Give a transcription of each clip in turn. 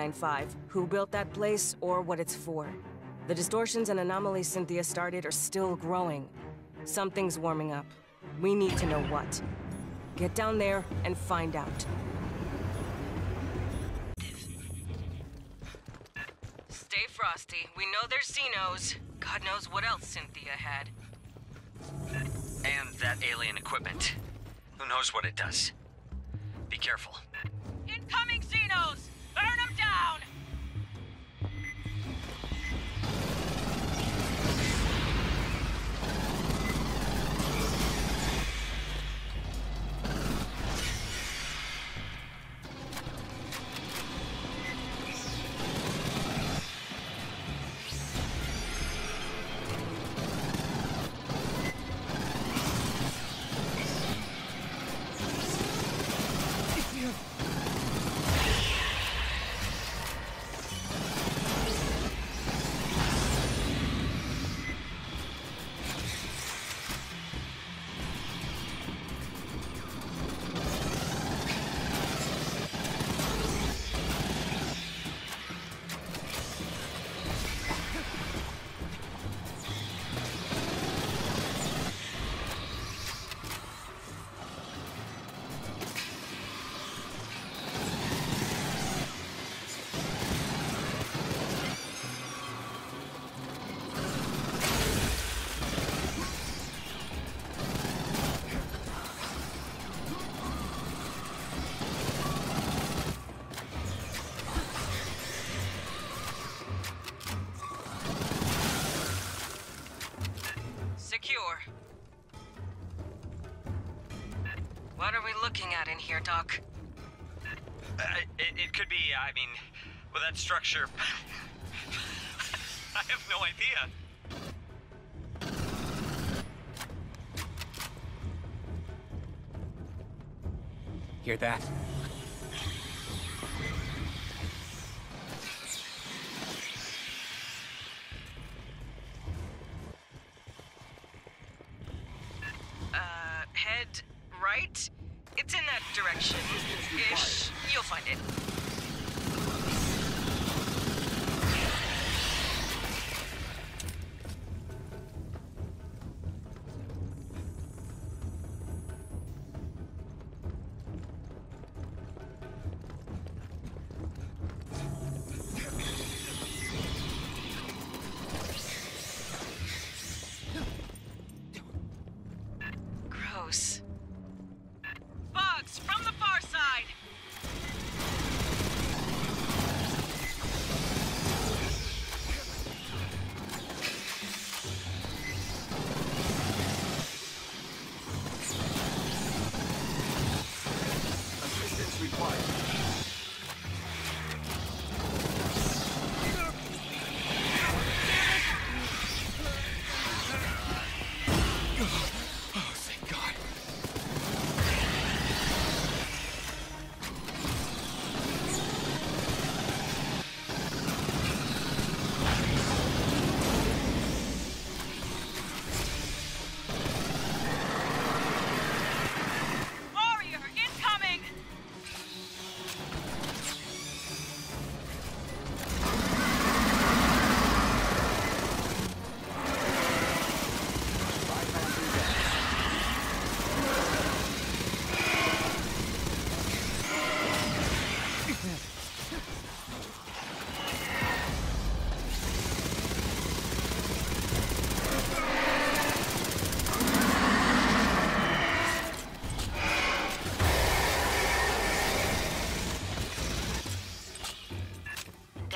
95, who built that place or what it's for. The distortions and anomalies Cynthia started are still growing. Something's warming up. We need to know what. Get down there and find out. Stay frosty. We know there's Xenos. God knows what else Cynthia had. And that alien equipment. Who knows what it does? Be careful. Incoming Xenos! Looking at in here, Doc? Uh, it, it could be, I mean, with that structure. I have no idea. Hear that?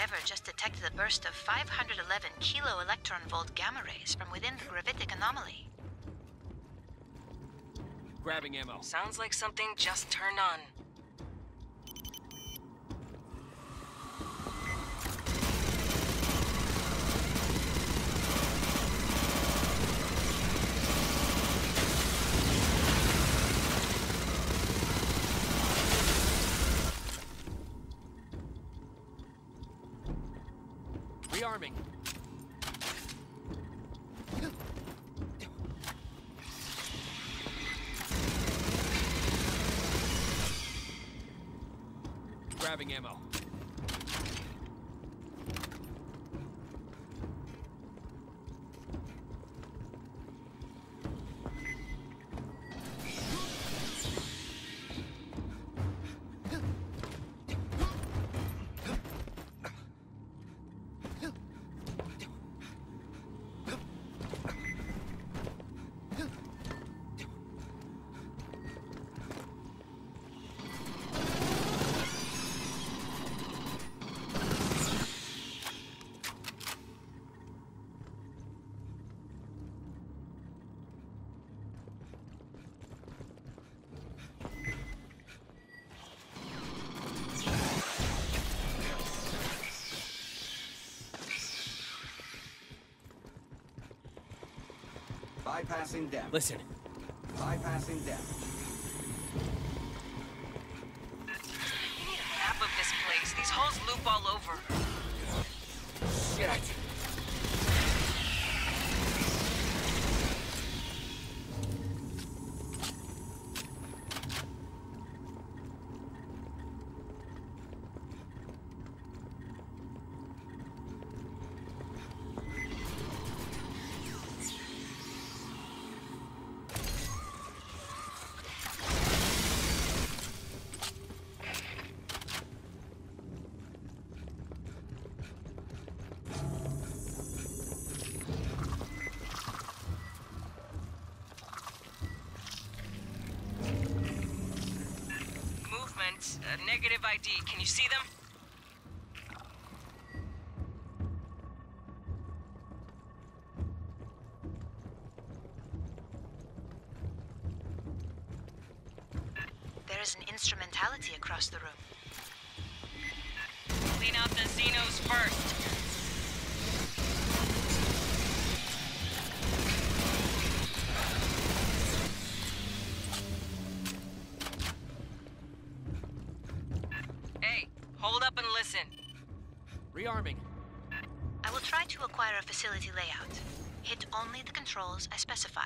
Endeavour just detected a burst of 511 kilo electron volt gamma rays from within the gravitic anomaly. Grabbing ammo. Sounds like something just turned on. Bypassing them. Listen, Bypassing them. We need a map of this place. These holes loop all over. shit. Uh, negative ID. Can you see them? There is an instrumentality across the room. Clean out the Xenos first. Facility layout. Hit only the controls I specify.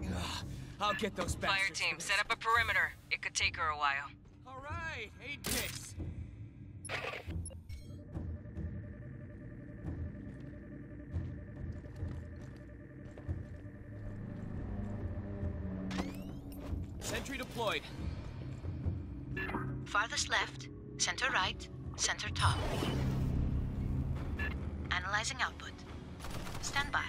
Ugh, I'll get those Fire team, set up a perimeter. It could take her a while. All right, eight picks. Sentry deployed. Farthest left, center right, center top. Analyzing output. Stand by.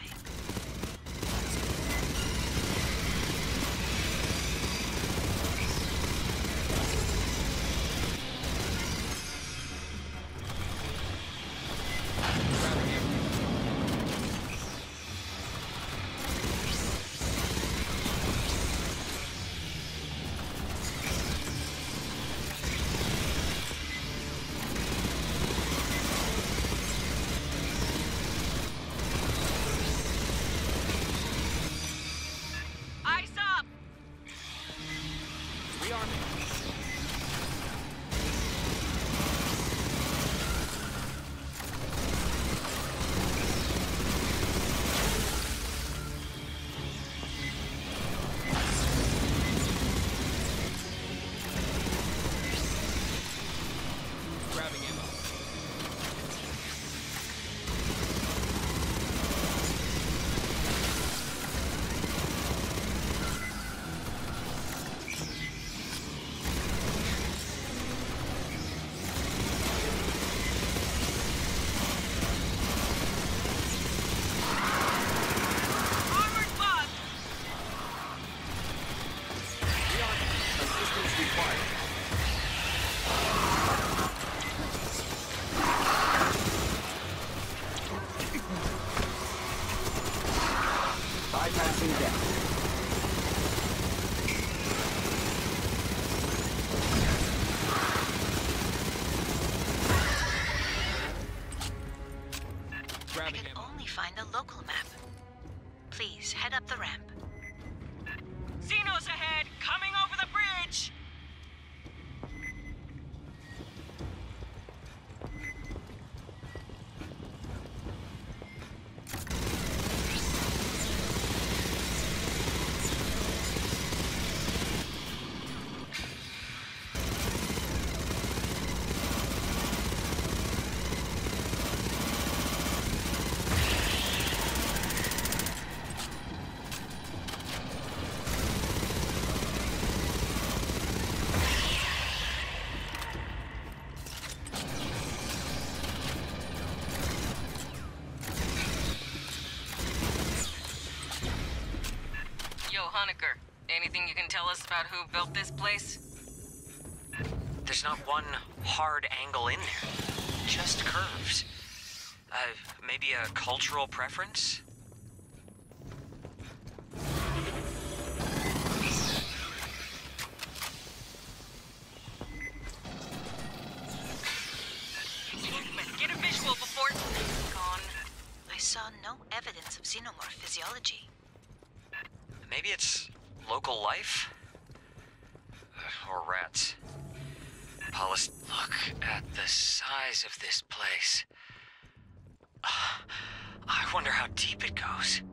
Anything you can tell us about who built this place? There's not one hard angle in there, just curves. Uh, maybe a cultural preference? Deep it goes.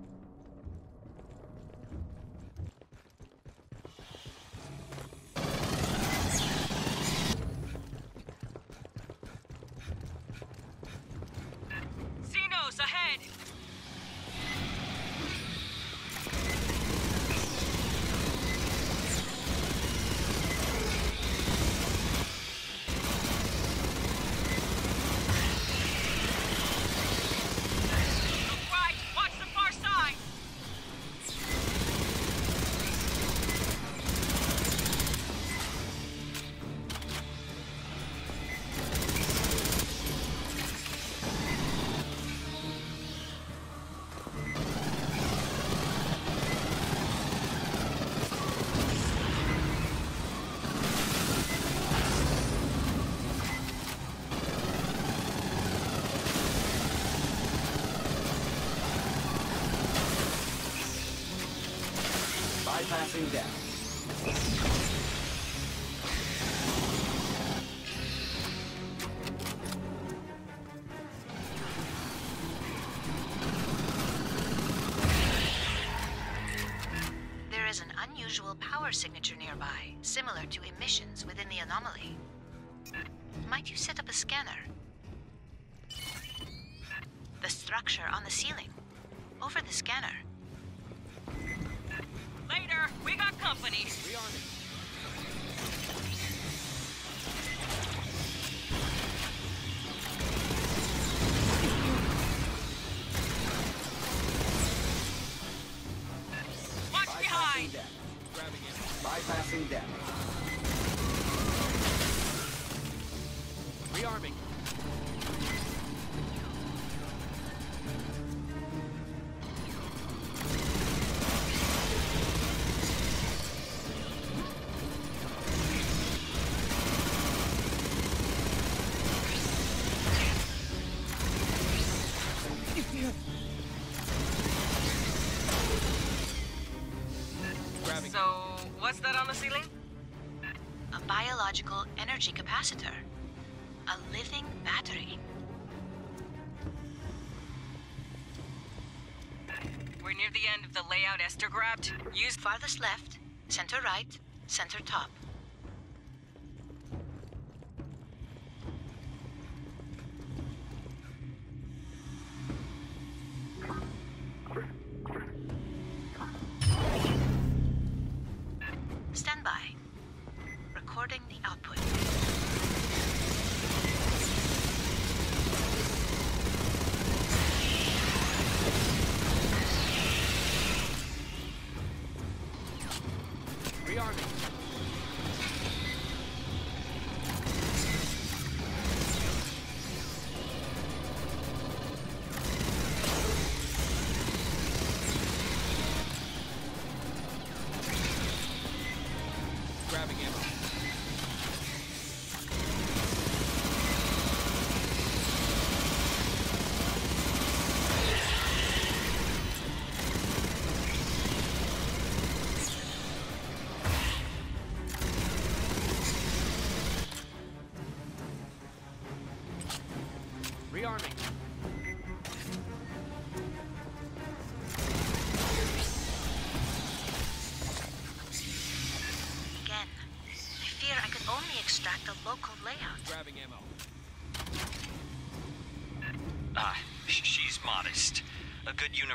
Death. There is an unusual power signature nearby, similar to emissions within the anomaly. Might you set up a scanner? The structure on the ceiling. Over the scanner. Later! We got company! Energy capacitor. A living battery. We're near the end of the layout Esther grabbed. Use Farthest left, center right, center top.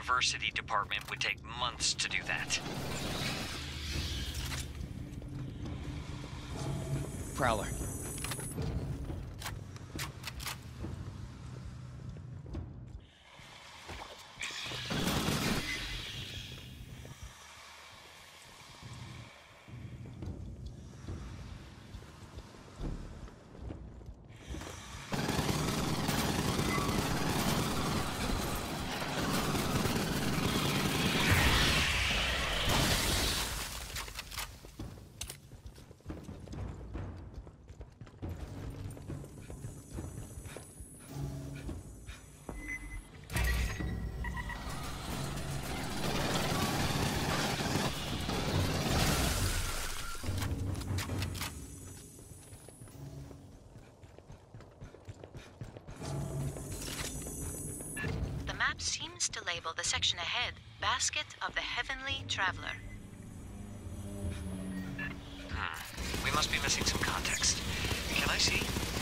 University department would take months to do that. Prowler. Section ahead Basket of the Heavenly Traveler. Hmm. We must be missing some context. Can I see?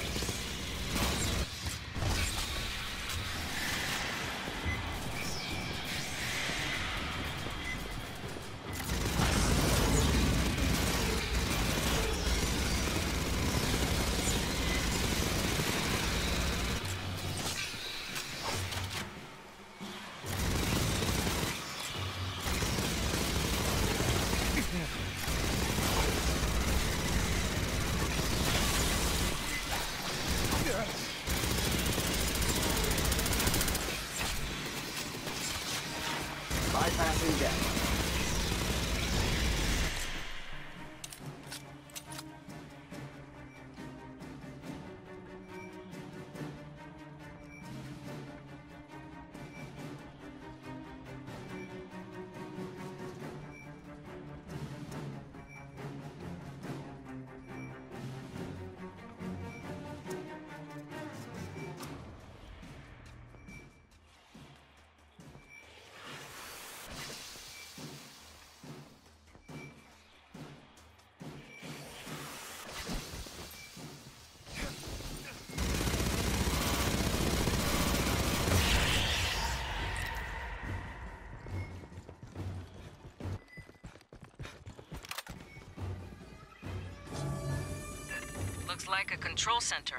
Looks like a control center.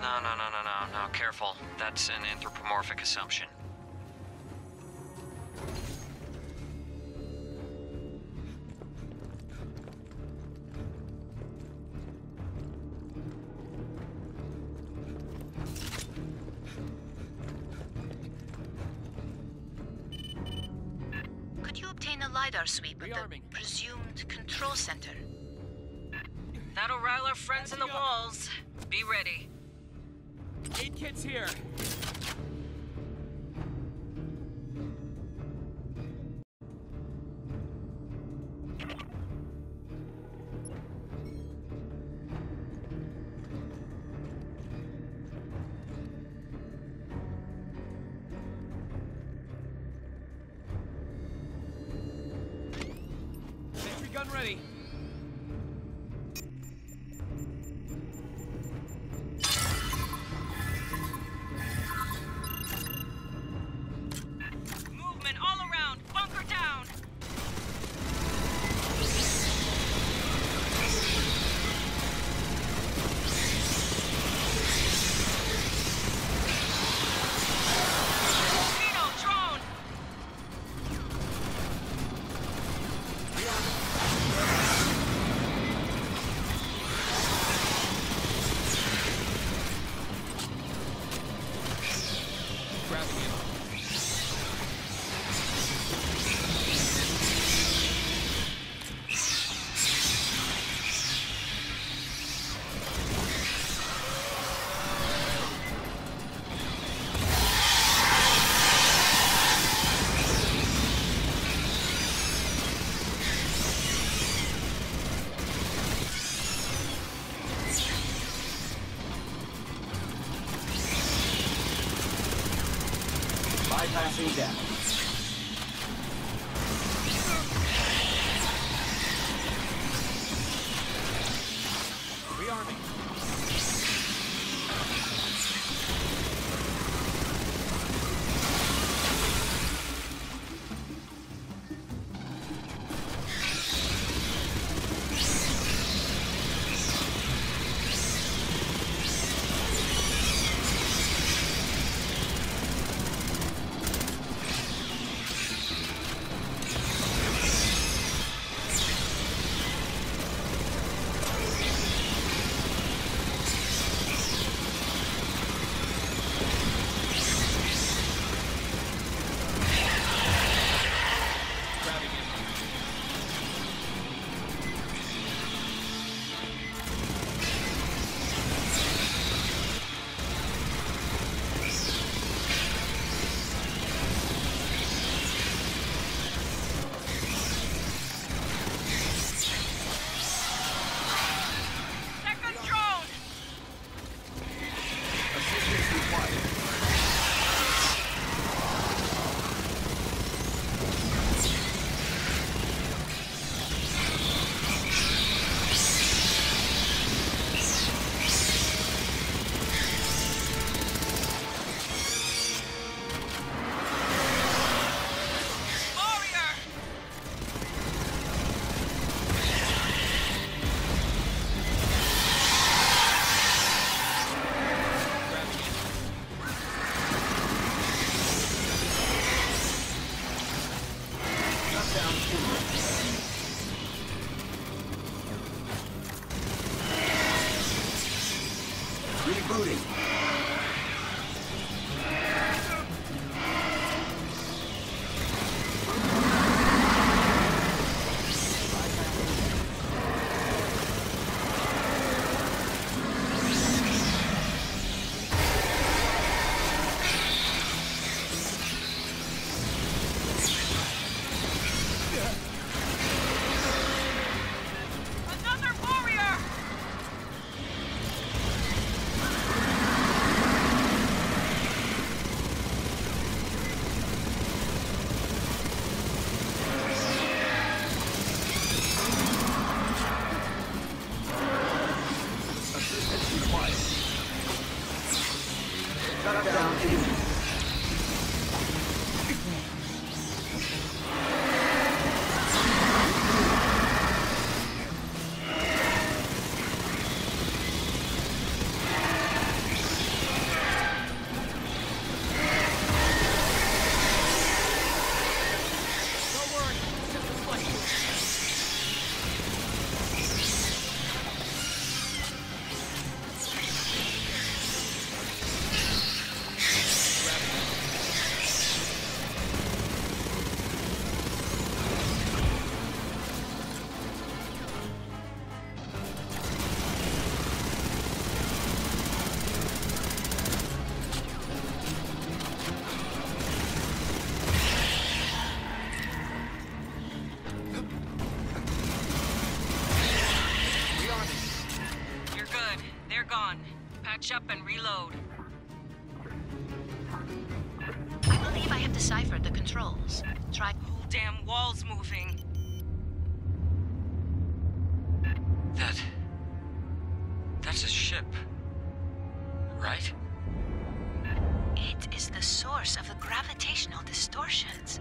No, no, no, no, no, no. Careful. That's an anthropomorphic assumption. Could you obtain a LiDAR sweep of the presumed control center? That'll rile our friends in the walls. Be ready. Aid kit's here. Bypassing death. Up and reload. I believe I have deciphered the controls. Try. Whole damn wall's moving. That. That's a ship. Right? It is the source of the gravitational distortions.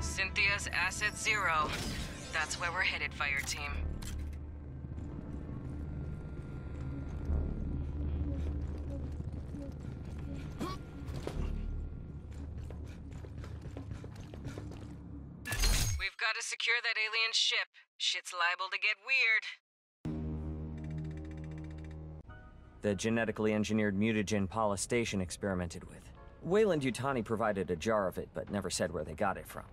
Cynthia's asset zero. That's where we're headed, fire team. Ship. Shit's liable to get weird. the genetically engineered mutagen Pala Station experimented with. Weyland-Yutani provided a jar of it, but never said where they got it from.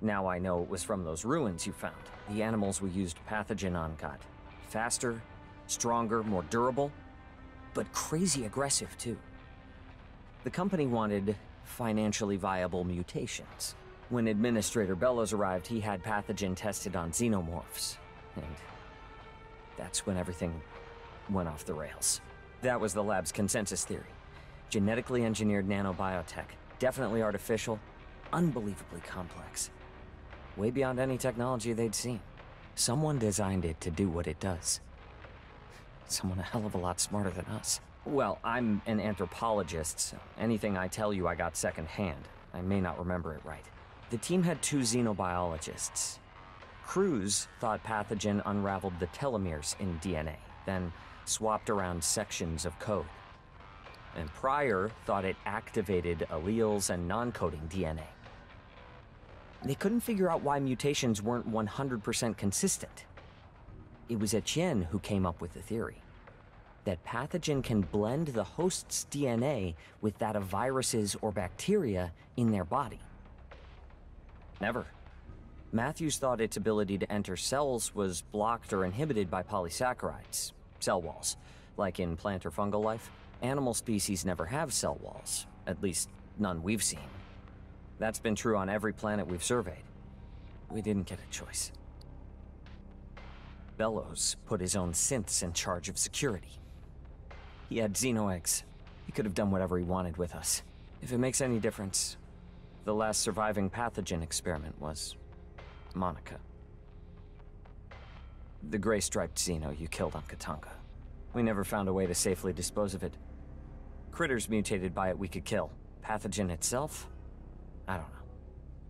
Now I know it was from those ruins you found. The animals we used pathogen on got faster, stronger, more durable, but crazy aggressive too. The company wanted financially viable mutations. When Administrator Bellows arrived, he had pathogen tested on xenomorphs. And that's when everything went off the rails. That was the lab's consensus theory. Genetically engineered nanobiotech. Definitely artificial, unbelievably complex. Way beyond any technology they'd seen. Someone designed it to do what it does. Someone a hell of a lot smarter than us. Well, I'm an anthropologist, so anything I tell you I got secondhand. I may not remember it right. The team had two xenobiologists. Cruz thought pathogen unraveled the telomeres in DNA, then swapped around sections of code. And Pryor thought it activated alleles and non coding DNA. They couldn't figure out why mutations weren't 100% consistent. It was Etienne who came up with the theory that pathogen can blend the host's DNA with that of viruses or bacteria in their body. Never. Matthews thought its ability to enter cells was blocked or inhibited by polysaccharides, cell walls. Like in plant or fungal life, animal species never have cell walls, at least none we've seen. That's been true on every planet we've surveyed. We didn't get a choice. Bellows put his own synths in charge of security. He had xenoeggs. He could have done whatever he wanted with us. If it makes any difference, the last surviving pathogen experiment was Monica. The gray striped xeno you killed on Katanga. We never found a way to safely dispose of it. Critters mutated by it we could kill. Pathogen itself? I don't know.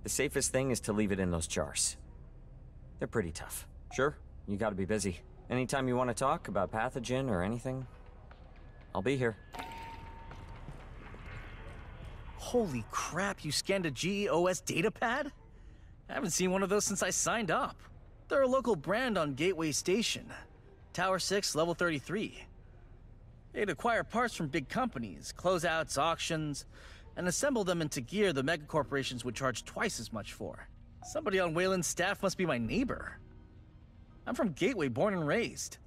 The safest thing is to leave it in those jars. They're pretty tough. Sure, you gotta be busy. Anytime you want to talk about pathogen or anything, I'll be here. Holy crap, you scanned a GEOS datapad? I haven't seen one of those since I signed up. They're a local brand on Gateway Station. Tower 6, level 33. They'd acquire parts from big companies, closeouts, auctions, and assemble them into gear the megacorporations would charge twice as much for. Somebody on Weyland's staff must be my neighbor. I'm from Gateway, born and raised.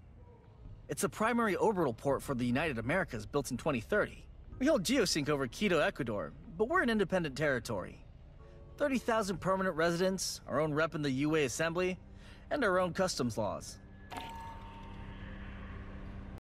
It's a primary orbital port for the United Americas built in 2030. We hold geosync over Quito, Ecuador, but we're an independent territory. 30,000 permanent residents, our own rep in the UA Assembly, and our own customs laws.